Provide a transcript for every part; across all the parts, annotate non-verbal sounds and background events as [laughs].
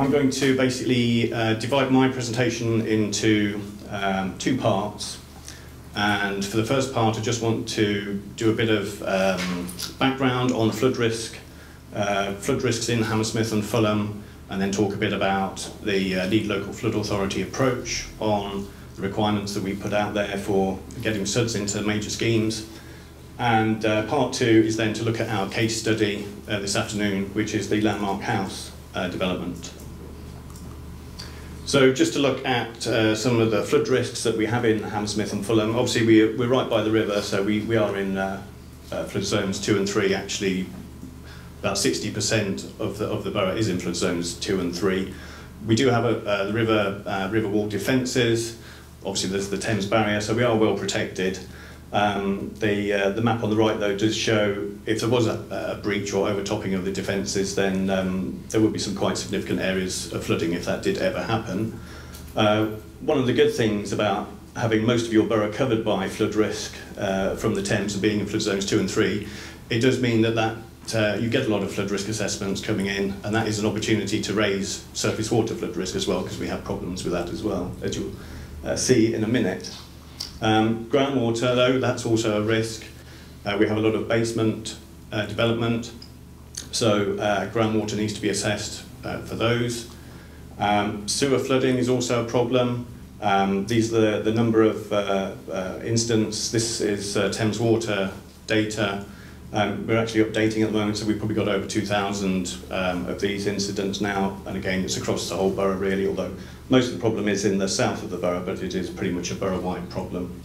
I'm going to basically uh, divide my presentation into um, two parts. And for the first part, I just want to do a bit of um, background on the flood risk, uh, flood risks in Hammersmith and Fulham, and then talk a bit about the uh, lead local flood authority approach on the requirements that we put out there for getting SUDs into major schemes. And uh, part two is then to look at our case study uh, this afternoon, which is the Landmark House uh, development. So just to look at uh, some of the flood risks that we have in Hammersmith and Fulham. Obviously, we, we're right by the river, so we, we are in uh, uh, flood zones two and three. Actually, about 60% of the, of the borough is in flood zones two and three. We do have a, uh, the river, uh, river wall defences. Obviously, there's the Thames barrier, so we are well protected. Um, the, uh, the map on the right, though, does show if there was a, a breach or overtopping of the defences, then um, there would be some quite significant areas of flooding if that did ever happen. Uh, one of the good things about having most of your borough covered by flood risk uh, from the Thames and being in flood zones 2 and 3, it does mean that, that uh, you get a lot of flood risk assessments coming in, and that is an opportunity to raise surface water flood risk as well, because we have problems with that as well, as you'll uh, see in a minute. Um, groundwater, though, that's also a risk. Uh, we have a lot of basement uh, development, so uh, groundwater needs to be assessed uh, for those. Um, sewer flooding is also a problem. Um, these are the, the number of uh, uh, incidents. This is uh, Thames Water data. Um, we're actually updating at the moment, so we've probably got over 2,000 um, of these incidents now. And again, it's across the whole borough, really, although most of the problem is in the south of the borough, but it is pretty much a borough-wide problem.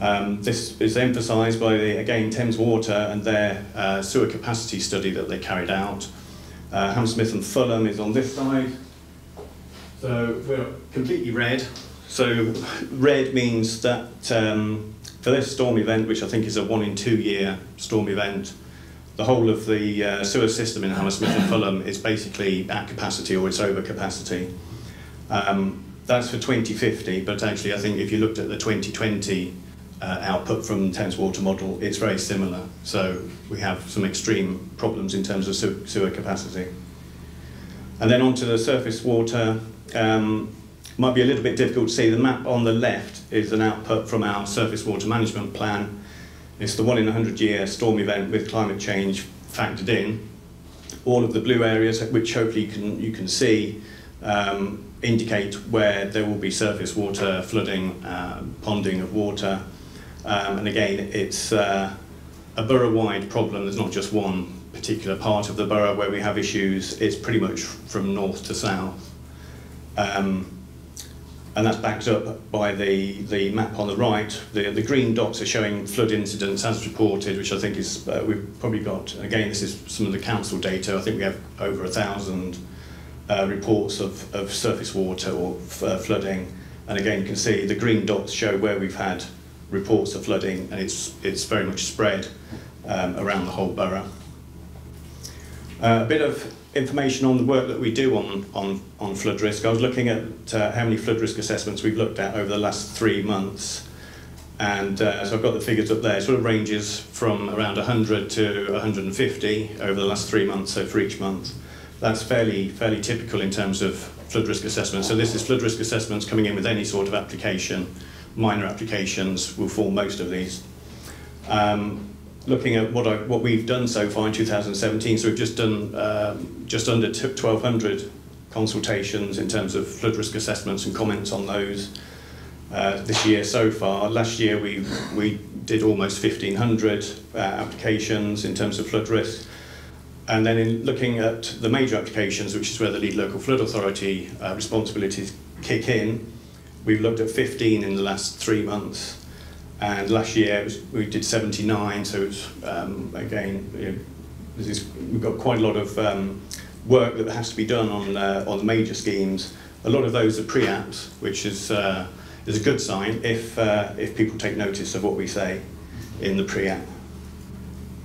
Um, this is emphasised by, the, again, Thames Water and their uh, sewer capacity study that they carried out. Uh, Hammersmith and Fulham is on this side. So we're completely red. So [laughs] red means that um, for this storm event, which I think is a one in two year storm event, the whole of the uh, sewer system in Hammersmith and Fulham is basically at capacity or it's over capacity. Um, that's for 2050, but actually I think if you looked at the 2020 uh, output from Thames Water model, it's very similar. So we have some extreme problems in terms of sewer, capacity. And then onto the surface water, um, might be a little bit difficult to see. The map on the left is an output from our surface water management plan. It's the one in a 100 year storm event with climate change factored in. All of the blue areas, which hopefully you can, you can see, um, indicate where there will be surface water, flooding, uh, ponding of water. Um, and again, it's uh, a borough-wide problem. There's not just one particular part of the borough where we have issues. It's pretty much from north to south. Um, and that's backed up by the, the map on the right. The, the green dots are showing flood incidents as reported, which I think is, uh, we've probably got, again, this is some of the council data. I think we have over a thousand uh, reports of, of surface water or uh, flooding. And again, you can see the green dots show where we've had reports of flooding, and it's, it's very much spread um, around the whole borough. Uh, a bit of information on the work that we do on, on, on flood risk. I was looking at uh, how many flood risk assessments we've looked at over the last three months. And uh, so I've got the figures up there. It sort of ranges from around 100 to 150 over the last three months, so for each month that's fairly, fairly typical in terms of flood risk assessment. So this is flood risk assessments coming in with any sort of application. Minor applications will form most of these. Um, looking at what, I, what we've done so far in 2017, so we've just done um, just under 1,200 consultations in terms of flood risk assessments and comments on those uh, this year so far. Last year we, we did almost 1,500 uh, applications in terms of flood risk. And then in looking at the major applications, which is where the lead local flood authority uh, responsibilities kick in, we've looked at 15 in the last three months. And last year was, we did 79, so it's um, again, you know, is, we've got quite a lot of um, work that has to be done on, uh, on the major schemes. A lot of those are pre-apps, which is, uh, is a good sign if, uh, if people take notice of what we say in the pre-app.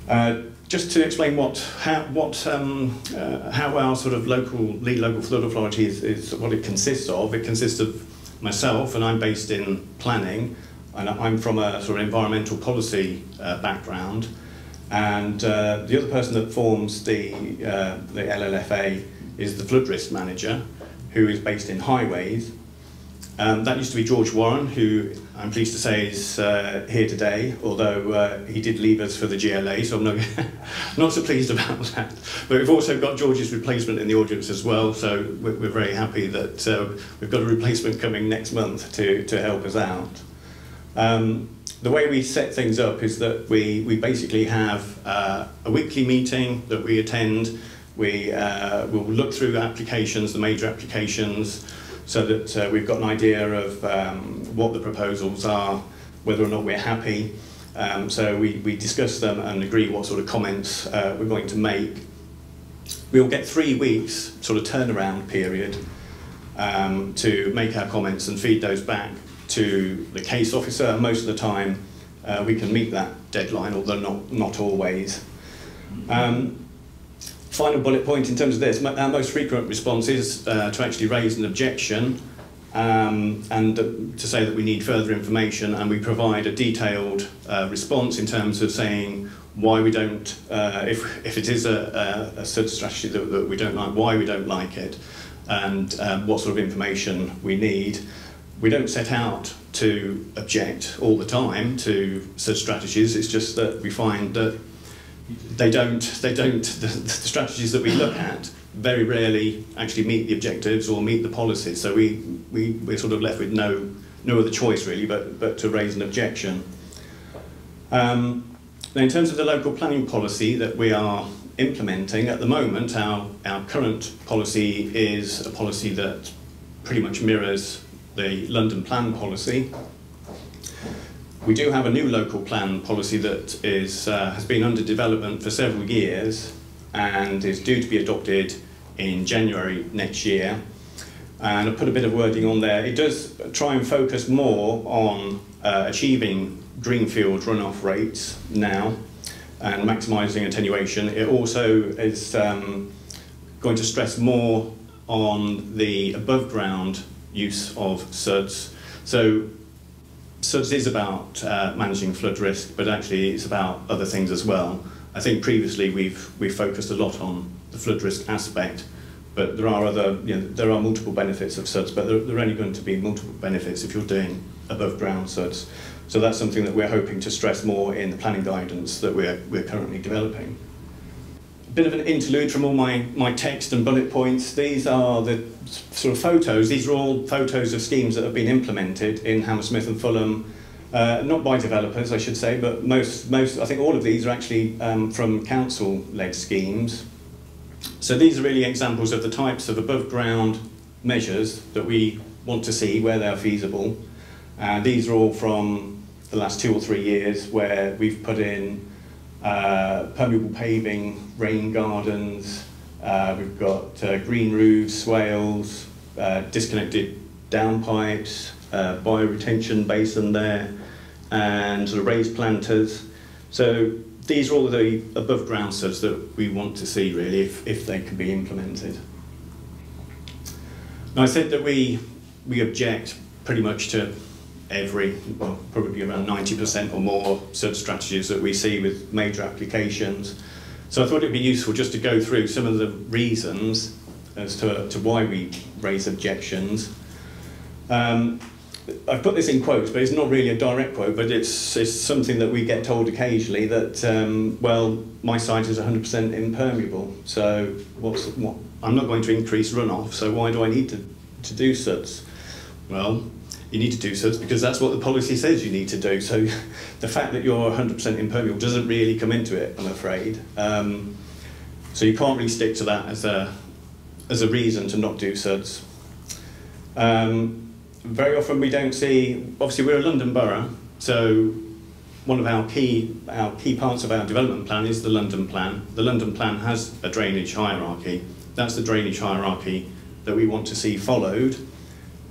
Uh, just to explain what how what um, uh, how our sort of local lead local flood authority is, is what it consists of. It consists of myself, and I'm based in planning, and I'm from a sort of environmental policy uh, background. And uh, the other person that forms the uh, the LLFA is the flood risk manager, who is based in Highways. Um, that used to be George Warren, who I'm pleased to say is uh, here today, although uh, he did leave us for the GLA, so I'm not, [laughs] not so pleased about that. But we've also got George's replacement in the audience as well, so we're, we're very happy that uh, we've got a replacement coming next month to, to help us out. Um, the way we set things up is that we, we basically have uh, a weekly meeting that we attend. We uh, will look through the applications, the major applications, so that uh, we've got an idea of um, what the proposals are, whether or not we're happy. Um, so we, we discuss them and agree what sort of comments uh, we're going to make. We'll get three weeks sort of turnaround period um, to make our comments and feed those back to the case officer. Most of the time uh, we can meet that deadline, although not, not always. Um, final bullet point in terms of this, our most frequent response is uh, to actually raise an objection um, and to say that we need further information and we provide a detailed uh, response in terms of saying why we don't, uh, if, if it is a, a, a certain strategy that, that we don't like, why we don't like it and um, what sort of information we need we don't set out to object all the time to such strategies. It's just that we find that they don't, they don't, [laughs] the, the strategies that we look at very rarely actually meet the objectives or meet the policies. So we, we, we're sort of left with no, no other choice really but, but to raise an objection. Um, now in terms of the local planning policy that we are implementing, at the moment our, our current policy is a policy that pretty much mirrors the London plan policy. We do have a new local plan policy that is, uh, has been under development for several years and is due to be adopted in January next year. And I put a bit of wording on there. It does try and focus more on uh, achieving greenfield runoff rates now and maximising attenuation. It also is um, going to stress more on the above ground use of SUDS. So SUDS is about uh, managing flood risk, but actually it's about other things as well. I think previously we've we've focused a lot on the flood risk aspect, but there are other you know, there are multiple benefits of SUDS, but there, there are only going to be multiple benefits if you're doing above ground SUDS. So that's something that we're hoping to stress more in the planning guidance that we're we're currently developing bit of an interlude from all my, my text and bullet points. These are the sort of photos. These are all photos of schemes that have been implemented in Hammersmith and Fulham, uh, not by developers, I should say, but most, most I think all of these are actually um, from council-led schemes. So these are really examples of the types of above-ground measures that we want to see where they are feasible. Uh, these are all from the last two or three years where we've put in uh, permeable paving, rain gardens, uh, we've got uh, green roofs, swales, uh, disconnected downpipes, uh, bioretention basin there, and sort of raised planters. So these are all the above ground stuff that we want to see really if, if they can be implemented. Now I said that we, we object pretty much to every, well, probably around 90% or more search strategies that we see with major applications. So I thought it'd be useful just to go through some of the reasons as to, to why we raise objections. Um, I've put this in quotes, but it's not really a direct quote, but it's, it's something that we get told occasionally that, um, well, my site is 100% impermeable, so what's, what, I'm not going to increase runoff, so why do I need to, to do such? Well, you need to do so because that's what the policy says you need to do. So [laughs] the fact that you're 100% impermeable doesn't really come into it, I'm afraid. Um, so you can't really stick to that as a, as a reason to not do SUDS. Um, very often we don't see, obviously we're a London borough, so one of our key, our key parts of our development plan is the London plan. The London plan has a drainage hierarchy. That's the drainage hierarchy that we want to see followed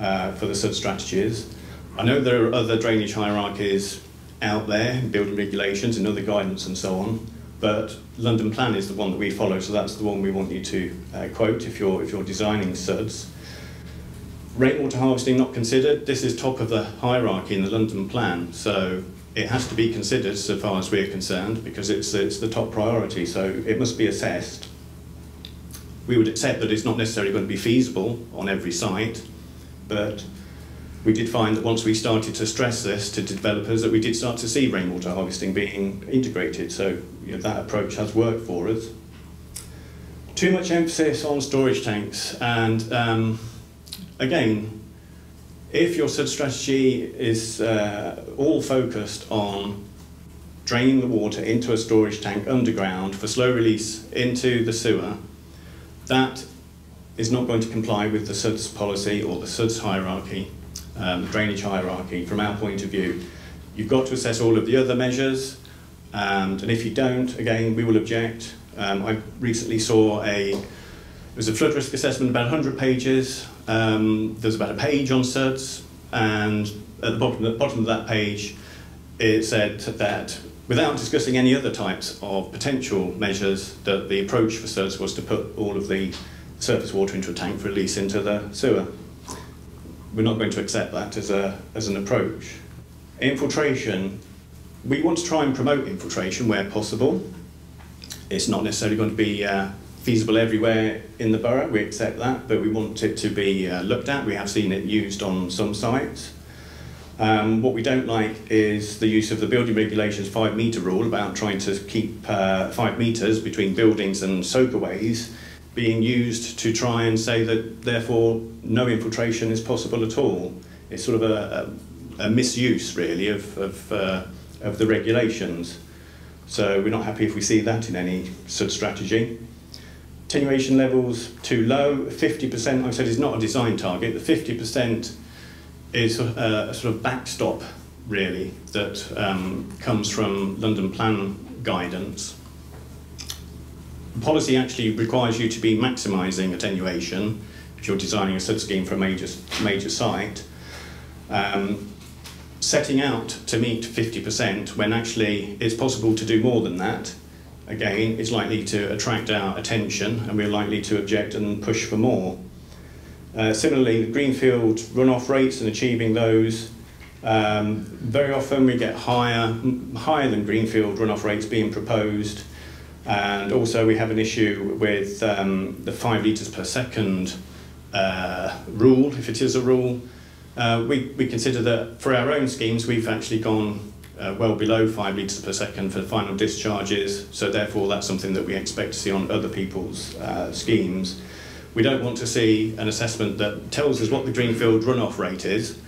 uh, for the SUD strategies. I know there are other drainage hierarchies out there, building regulations and other guidance and so on, but London Plan is the one that we follow, so that's the one we want you to uh, quote if you're, if you're designing SUDS. Rainwater harvesting not considered, this is top of the hierarchy in the London Plan, so it has to be considered so far as we're concerned because it's, it's the top priority, so it must be assessed. we would accept that it's not necessarily going to be feasible on every site, but we did find that once we started to stress this to developers that we did start to see rainwater harvesting being integrated. So you know, that approach has worked for us. Too much emphasis on storage tanks and um, again, if your strategy is uh, all focused on draining the water into a storage tank underground for slow release into the sewer, that is not going to comply with the SUDS policy or the SUDS hierarchy um, drainage hierarchy from our point of view. You've got to assess all of the other measures, and, and if you don't, again, we will object. Um, I recently saw a, it was a flood risk assessment, about 100 pages. Um, there's about a page on SUDS, and at the bottom, the bottom of that page, it said that without discussing any other types of potential measures, that the approach for SUDS was to put all of the surface water into a tank for release into the sewer we're not going to accept that as, a, as an approach. Infiltration, we want to try and promote infiltration where possible. It's not necessarily going to be uh, feasible everywhere in the borough, we accept that, but we want it to be uh, looked at. We have seen it used on some sites. Um, what we don't like is the use of the building regulations five metre rule about trying to keep uh, five metres between buildings and soakaways being used to try and say that therefore no infiltration is possible at all. It's sort of a, a, a misuse really of, of, uh, of the regulations. So we're not happy if we see that in any SUD strategy. Attenuation levels too low, 50% I've said is not a design target, the 50% is a, a sort of backstop really that um, comes from London Plan guidance policy actually requires you to be maximising attenuation if you're designing a SUD scheme for a major, major site. Um, setting out to meet 50% when actually it's possible to do more than that, again, is likely to attract our attention and we're likely to object and push for more. Uh, similarly, the greenfield runoff rates and achieving those, um, very often we get higher, higher than greenfield runoff rates being proposed and also we have an issue with um, the five litres per second uh, rule, if it is a rule. Uh, we, we consider that for our own schemes, we've actually gone uh, well below five litres per second for final discharges, so therefore that's something that we expect to see on other people's uh, schemes. We don't want to see an assessment that tells us what the greenfield runoff rate is,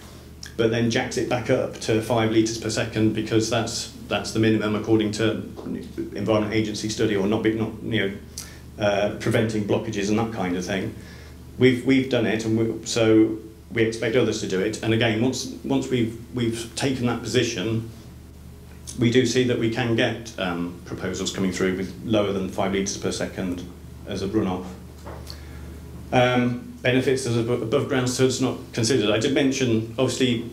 but then jacks it back up to five litres per second because that's that's the minimum according to Environment Agency study or not, not you know, uh, preventing blockages and that kind of thing. We've, we've done it, and we, so we expect others to do it. And again, once, once we've, we've taken that position, we do see that we can get um, proposals coming through with lower than 5 litres per second as a runoff. Um, benefits as above ground SUDS not considered. I did mention, obviously,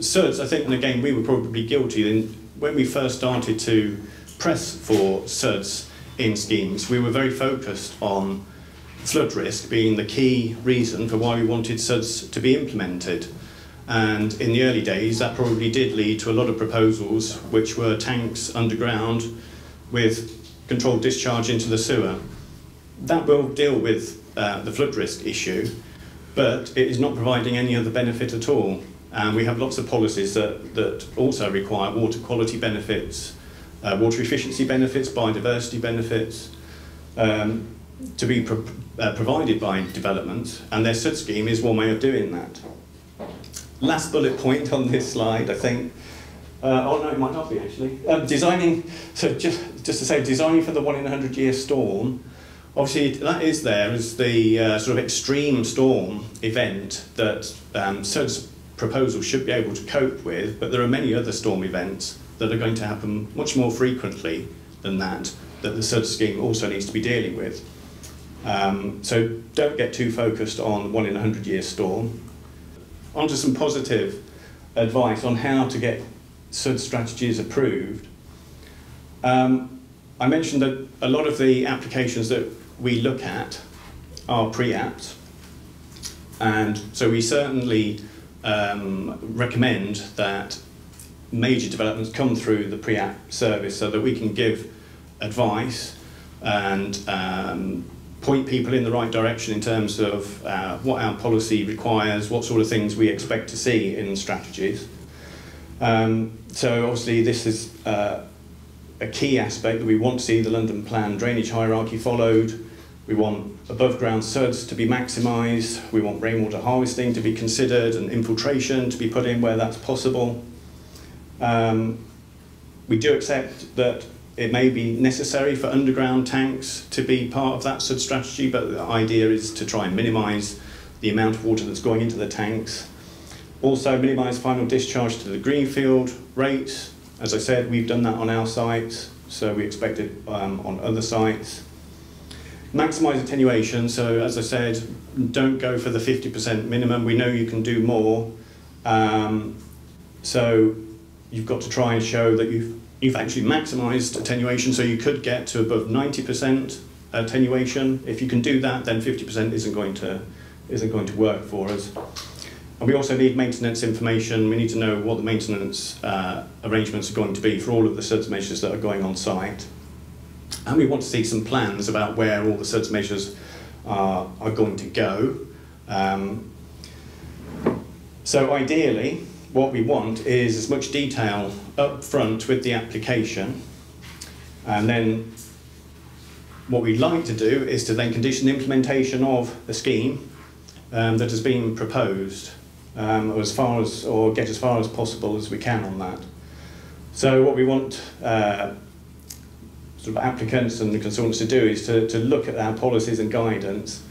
SUDS, I think, and again, we were probably guilty in when we first started to press for SUDS in schemes, we were very focused on flood risk being the key reason for why we wanted SUDS to be implemented. And in the early days, that probably did lead to a lot of proposals which were tanks underground with controlled discharge into the sewer. That will deal with uh, the flood risk issue, but it is not providing any other benefit at all. And we have lots of policies that, that also require water quality benefits, uh, water efficiency benefits, biodiversity benefits, um, to be pro uh, provided by development, and their SUD scheme is one way of doing that. Last bullet point on this slide, I think, uh, oh no, it might not be actually. Um, designing, so just, just to say, designing for the one in a hundred year storm, obviously that is there as the uh, sort of extreme storm event that um, SUDS proposal should be able to cope with, but there are many other storm events that are going to happen much more frequently than that, that the SUD scheme also needs to be dealing with. Um, so don't get too focused on one in a hundred year storm. On to some positive advice on how to get SUD strategies approved. Um, I mentioned that a lot of the applications that we look at are pre-apps, and so we certainly um, recommend that major developments come through the pre-app service so that we can give advice and um, point people in the right direction in terms of uh, what our policy requires, what sort of things we expect to see in strategies. Um, so obviously this is uh, a key aspect that we want to see the London Plan drainage hierarchy followed. We want above ground SUDs to be maximised. We want rainwater harvesting to be considered and infiltration to be put in where that's possible. Um, we do accept that it may be necessary for underground tanks to be part of that SUD strategy, but the idea is to try and minimise the amount of water that's going into the tanks. Also minimise final discharge to the greenfield rates. As I said, we've done that on our sites, so we expect it um, on other sites. Maximise attenuation, so as I said, don't go for the 50% minimum. We know you can do more. Um, so you've got to try and show that you've, you've actually maximised attenuation, so you could get to above 90% attenuation. If you can do that, then 50% isn't going to, isn't going to work for us. And we also need maintenance information. We need to know what the maintenance uh, arrangements are going to be for all of the SUDS measures that are going on site. And we want to see some plans about where all the SUDS measures are, are going to go. Um, so ideally, what we want is as much detail up front with the application. And then what we'd like to do is to then condition the implementation of the scheme um, that has been proposed um, as far as, or get as far as possible as we can on that. So what we want uh, sort of applicants and the consultants to do is to, to look at our policies and guidance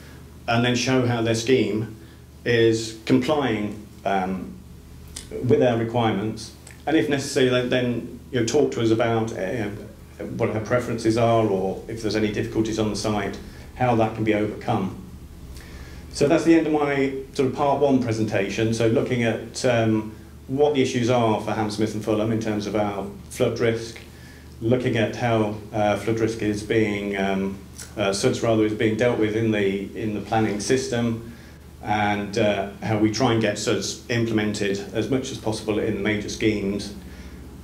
and then show how their scheme is complying um, with our requirements and if necessary then you know, talk to us about uh, what our preferences are or if there's any difficulties on the site, how that can be overcome. So that's the end of my sort of part one presentation. So looking at um, what the issues are for Hammersmith and Fulham in terms of our flood risk, looking at how uh, flood risk is being, um, uh, SUDS rather, is being dealt with in the, in the planning system, and uh, how we try and get SUDS implemented as much as possible in the major schemes,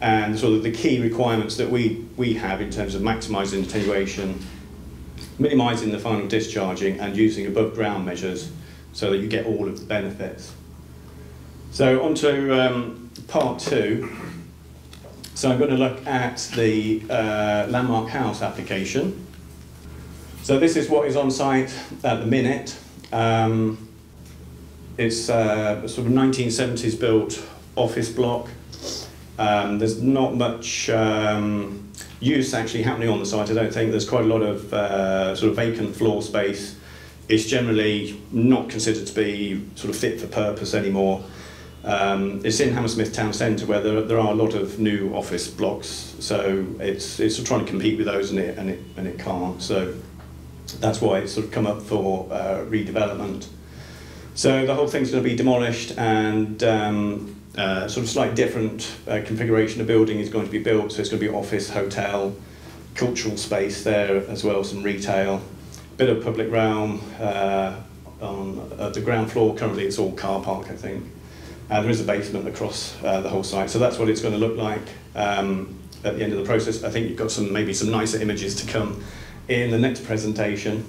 and sort of the key requirements that we, we have in terms of maximising attenuation, minimising the final discharging and using above ground measures so that you get all of the benefits. So on to um, part two. So I'm going to look at the uh, Landmark House application. So this is what is on site at the minute. Um, it's uh, a sort of 1970s built office block. Um, there's not much um, use actually happening on the site. I don't think there's quite a lot of uh, sort of vacant floor space. It's generally not considered to be sort of fit for purpose anymore. Um, it's in Hammersmith Town Centre where there, there are a lot of new office blocks, so it's it's trying to compete with those and it and it and it can't. So that's why it's sort of come up for uh, redevelopment. So the whole thing's going to be demolished and um, uh, sort of slightly different uh, configuration of building is going to be built. So it's going to be office, hotel, cultural space there as well, some retail, bit of public realm. Uh, on the ground floor, currently it's all car park, I think. Uh, there is a basement across uh, the whole site, so that's what it's going to look like um, at the end of the process. I think you've got some maybe some nicer images to come in the next presentation.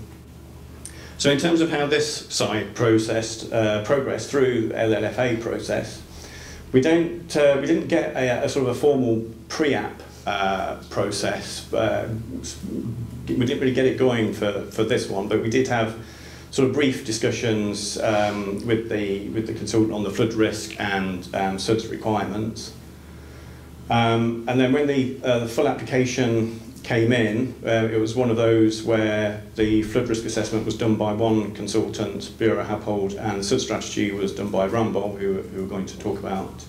So in terms of how this site processed, uh, progressed through LLFA process, we don't uh, we didn't get a, a, sort of a formal pre-app uh, process. Uh, we didn't really get it going for, for this one, but we did have sort of brief discussions um, with the with the consultant on the flood risk and um, SUDS requirements. Um, and then when the, uh, the full application came in, uh, it was one of those where the flood risk assessment was done by one consultant, Buro Happold, and the SUD strategy was done by Ramboll, who, who are going to talk about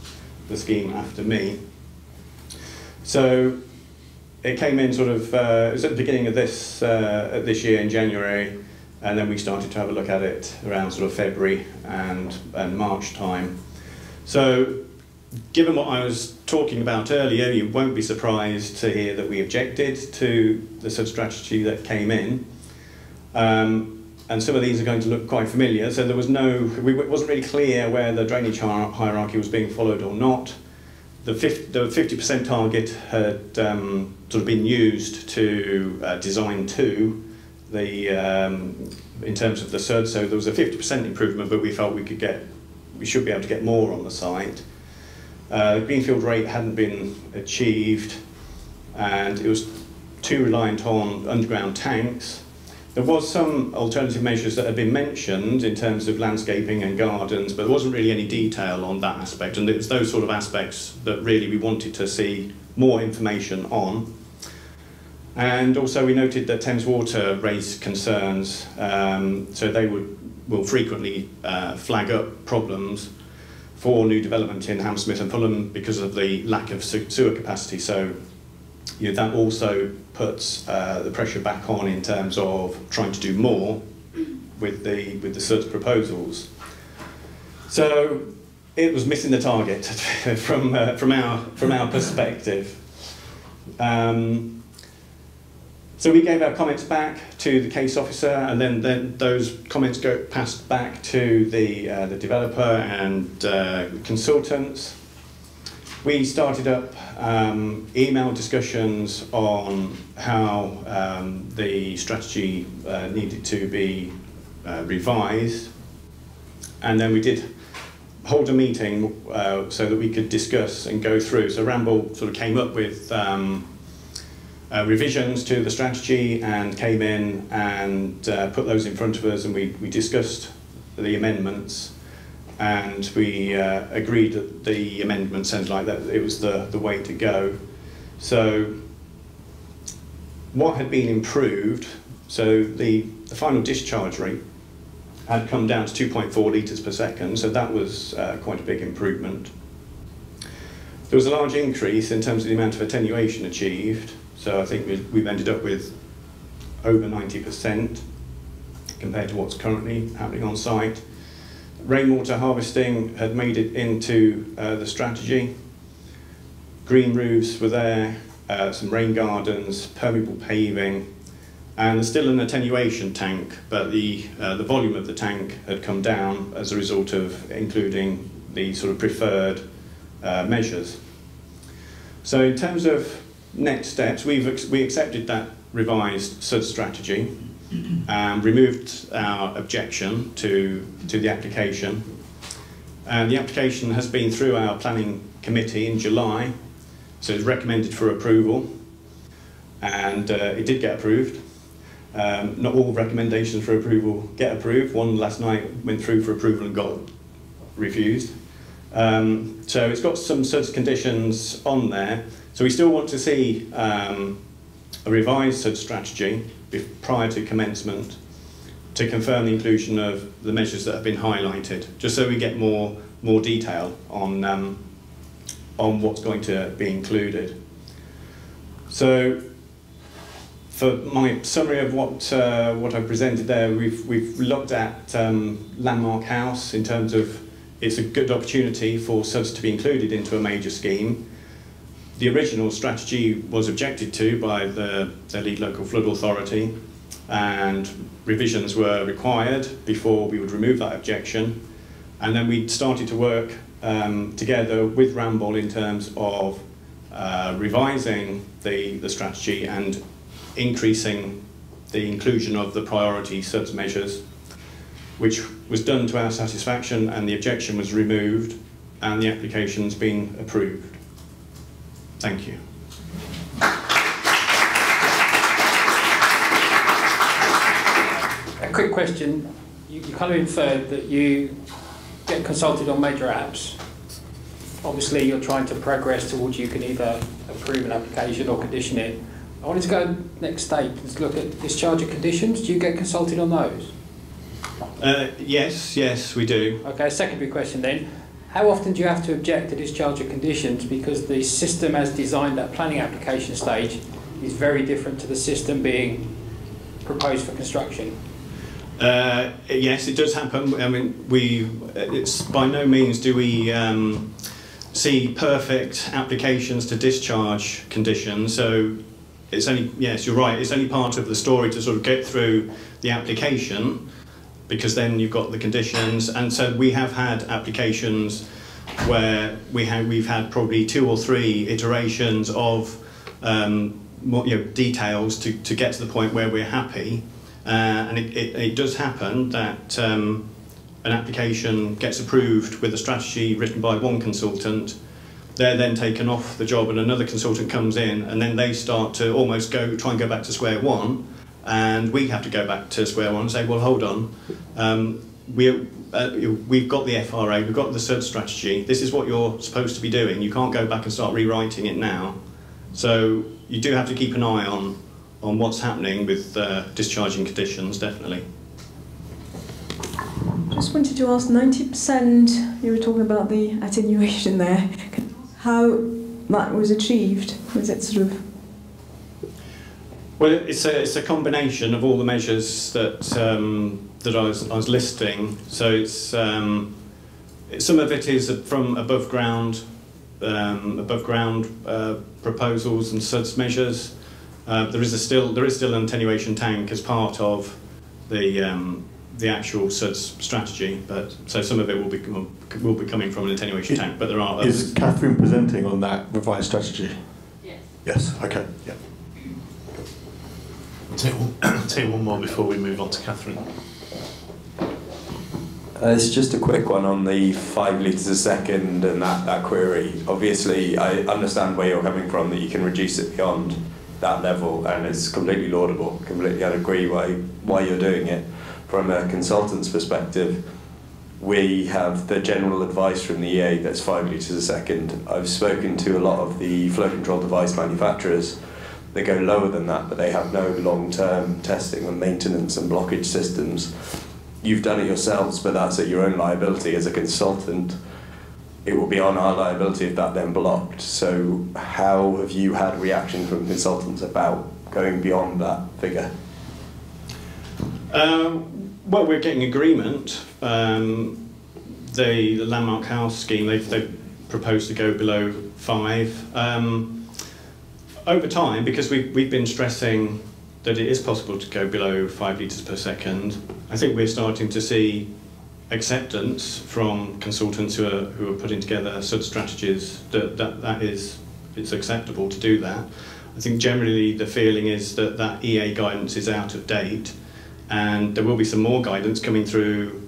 the scheme after me. So it came in sort of, uh, it was at the beginning of this, uh, this year in January, and then we started to have a look at it around sort of February and, and March time. So given what I was talking about earlier, you won't be surprised to hear that we objected to the SUD strategy that came in. Um, and some of these are going to look quite familiar. So there was no, it wasn't really clear where the drainage hierarchy was being followed or not. The 50% target had um, sort of been used to uh, design to the um, in terms of the SUD, so there was a 50% improvement, but we felt we could get, we should be able to get more on the site. Uh, the greenfield rate hadn't been achieved, and it was too reliant on underground tanks. There was some alternative measures that had been mentioned in terms of landscaping and gardens, but there wasn't really any detail on that aspect, and it was those sort of aspects that really we wanted to see more information on. And also we noted that Thames Water raised concerns, um, so they would will frequently uh, flag up problems for new development in Hammersmith and Fulham because of the lack of sewer capacity. So you know, that also puts uh, the pressure back on in terms of trying to do more with the with the SUDS proposals. So it was missing the target [laughs] from uh, from our from our perspective. Um, so we gave our comments back to the case officer, and then, then those comments go passed back to the, uh, the developer and uh, consultants. We started up um, email discussions on how um, the strategy uh, needed to be uh, revised, and then we did hold a meeting uh, so that we could discuss and go through. So Ramboll sort of came up with um, uh, revisions to the strategy and came in and uh, put those in front of us and we, we discussed the amendments and we uh, agreed that the amendment sounded like that it was the, the way to go. So what had been improved, so the, the final discharge rate had come down to 2.4 litres per second, so that was uh, quite a big improvement. There was a large increase in terms of the amount of attenuation achieved, so I think we've ended up with over 90% compared to what's currently happening on site. Rainwater harvesting had made it into uh, the strategy. Green roofs were there, uh, some rain gardens, permeable paving, and there's still an attenuation tank, but the, uh, the volume of the tank had come down as a result of including the sort of preferred uh, measures. So in terms of next steps, we've we accepted that revised SUD strategy and removed our objection to, to the application. And the application has been through our planning committee in July, so it's recommended for approval, and uh, it did get approved. Um, not all recommendations for approval get approved. One last night went through for approval and got refused. Um, so it's got some SUDS conditions on there. So we still want to see um, a revised SUD strategy prior to commencement to confirm the inclusion of the measures that have been highlighted, just so we get more more detail on um, on what's going to be included. So, for my summary of what uh, what I presented there, we've we've looked at um, Landmark House in terms of it's a good opportunity for SUDS to be included into a major scheme the original strategy was objected to by the, the lead local flood authority and revisions were required before we would remove that objection. And then we started to work um, together with Ramboll in terms of uh, revising the, the strategy and increasing the inclusion of the priority SUDS measures, which was done to our satisfaction and the objection was removed and the application's been approved. Thank you. A quick question. You, you kind of inferred that you get consulted on major apps. Obviously, you're trying to progress towards you can either approve an application or condition it. I wanted to go next stage and look at discharge of conditions. Do you get consulted on those? Uh, yes, yes, we do. Okay, secondary question then. How often do you have to object to discharge of conditions because the system as designed at planning application stage is very different to the system being proposed for construction? Uh, yes, it does happen. I mean, we it's by no means do we um, see perfect applications to discharge conditions. So it's only yes, you're right. It's only part of the story to sort of get through the application because then you've got the conditions. And so we have had applications where we have, we've had probably two or three iterations of um, more, you know, details to, to get to the point where we're happy. Uh, and it, it, it does happen that um, an application gets approved with a strategy written by one consultant. They're then taken off the job, and another consultant comes in, and then they start to almost go try and go back to square one. And we have to go back to square one and say, well, hold on. Um, we, uh, we've got the FRA, we've got the SUD strategy. This is what you're supposed to be doing. You can't go back and start rewriting it now. So you do have to keep an eye on on what's happening with uh, discharging conditions, definitely. Just wanted to ask 90%, you were talking about the attenuation there, [laughs] how that was achieved? Was it sort of well, it's a, it's a combination of all the measures that um, that I was, I was listing. So it's um, it, some of it is from above ground um, above ground uh, proposals and SUDS measures. Uh, there is a still there is still an attenuation tank as part of the um, the actual SUDS strategy, but so some of it will be will be coming from an attenuation tank, but there are others. Is Catherine presenting on that revised strategy? Yes. Yes. Okay. Yeah. Take one, [coughs] take one more before we move on to Catherine. Uh, it's just a quick one on the five litres a second and that, that query. Obviously, I understand where you're coming from, that you can reduce it beyond that level, and it's completely laudable. Completely, I agree why, why you're doing it. From a consultant's perspective, we have the general advice from the EA that's five litres a second. I've spoken to a lot of the flow control device manufacturers they go lower than that, but they have no long-term testing and maintenance and blockage systems. You've done it yourselves, but that's at your own liability as a consultant. It will be on our liability if that then blocked. So how have you had reaction from consultants about going beyond that figure? Um, well, we're getting agreement. Um, the, the Landmark House scheme, they've, they've proposed to go below five. Um, over time, because we've, we've been stressing that it is possible to go below five litres per second, I think we're starting to see acceptance from consultants who are, who are putting together SUD strategies that, that that is it's acceptable to do that. I think generally the feeling is that that EA guidance is out of date and there will be some more guidance coming through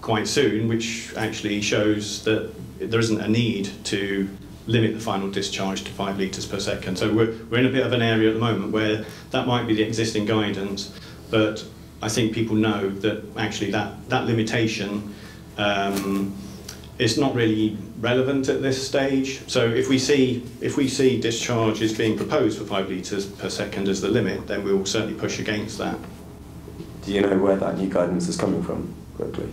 quite soon which actually shows that there isn't a need to limit the final discharge to five litres per second. So we're, we're in a bit of an area at the moment where that might be the existing guidance, but I think people know that actually that, that limitation um, is not really relevant at this stage. So if we see if we see discharges being proposed for five litres per second as the limit, then we will certainly push against that. Do you know where that new guidance is coming from, quickly?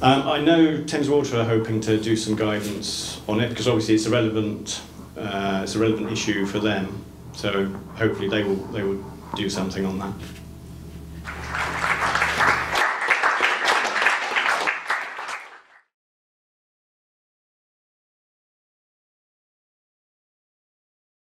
Um, I know Thames Water are hoping to do some guidance on it because obviously it's a relevant uh, it's a relevant issue for them. So hopefully they will they will do something on that.